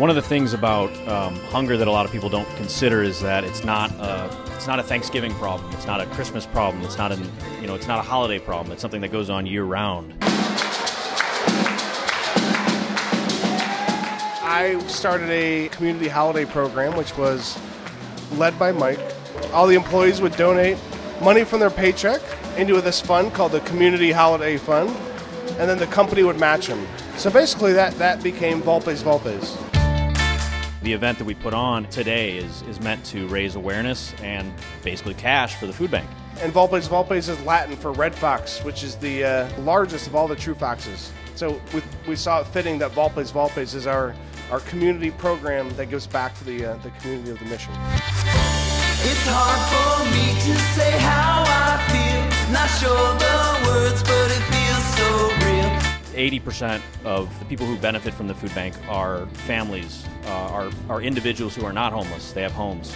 One of the things about um, hunger that a lot of people don't consider is that it's not a, it's not a Thanksgiving problem. It's not a Christmas problem. It's not an you know it's not a holiday problem. It's something that goes on year round. I started a community holiday program, which was led by Mike. All the employees would donate money from their paycheck into this fund called the Community Holiday Fund, and then the company would match them. So basically, that, that became Vulpes Vulpes. The event that we put on today is, is meant to raise awareness and basically cash for the food bank. And Vulpes Vulpes is Latin for red fox, which is the uh, largest of all the true foxes. So we, we saw it fitting that Vulpes Vulpes is our, our community program that gives back to the, uh, the community of the mission. 80% of the people who benefit from the food bank are families, uh, are, are individuals who are not homeless, they have homes.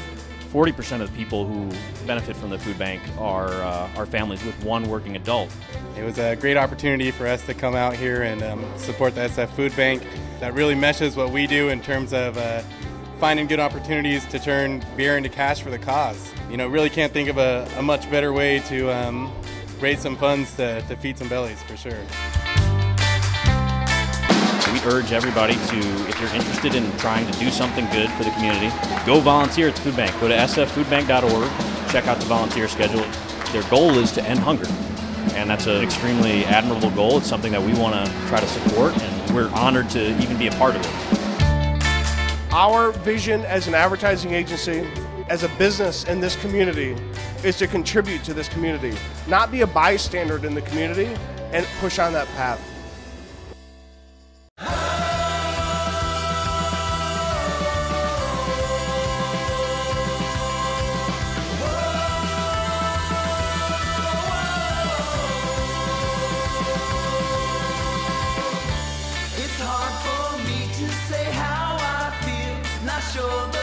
40% of the people who benefit from the food bank are, uh, are families with one working adult. It was a great opportunity for us to come out here and um, support the SF Food Bank. That really meshes what we do in terms of uh, finding good opportunities to turn beer into cash for the cause. You know, really can't think of a, a much better way to um, raise some funds to, to feed some bellies for sure urge everybody to, if you're interested in trying to do something good for the community, go volunteer at the food bank. Go to sffoodbank.org, check out the volunteer schedule. Their goal is to end hunger. And that's an extremely admirable goal. It's something that we want to try to support, and we're honored to even be a part of it. Our vision as an advertising agency, as a business in this community, is to contribute to this community, not be a bystander in the community and push on that path. special